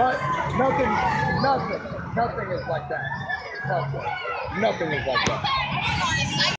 But nothing, nothing, nothing is like that. Nothing, nothing is like that.